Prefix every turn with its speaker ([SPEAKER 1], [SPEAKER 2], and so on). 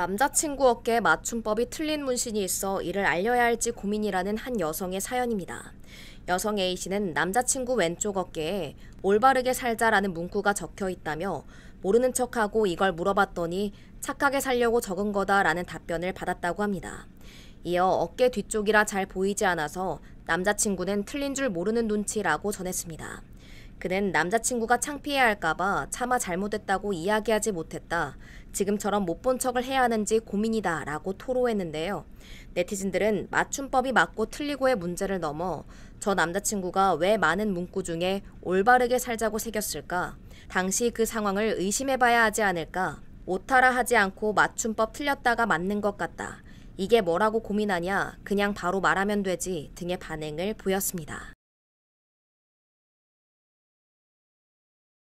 [SPEAKER 1] 남자친구 어깨에 맞춤법이 틀린 문신이 있어 이를 알려야 할지 고민이라는 한 여성의 사연입니다. 여성 A씨는 남자친구 왼쪽 어깨에 올바르게 살자라는 문구가 적혀 있다며 모르는 척하고 이걸 물어봤더니 착하게 살려고 적은 거다라는 답변을 받았다고 합니다. 이어 어깨 뒤쪽이라 잘 보이지 않아서 남자친구는 틀린 줄 모르는 눈치라고 전했습니다. 그는 남자친구가 창피해 할까봐 차마 잘못했다고 이야기하지 못했다. 지금처럼 못 본 척을 해야 하는지 고민이다. 라고 토로했는데요. 네티즌들은 맞춤법이 맞고 틀리고의 문제를 넘어 저 남자친구가 왜 많은 문구 중에 올바르게 살자고 새겼을까? 당시 그 상황을 의심해봐야 하지 않을까? 오타라 하지 않고 맞춤법 틀렸다가 맞는 것 같다. 이게 뭐라고 고민하냐? 그냥 바로 말하면 되지 등의 반응을 보였습니다.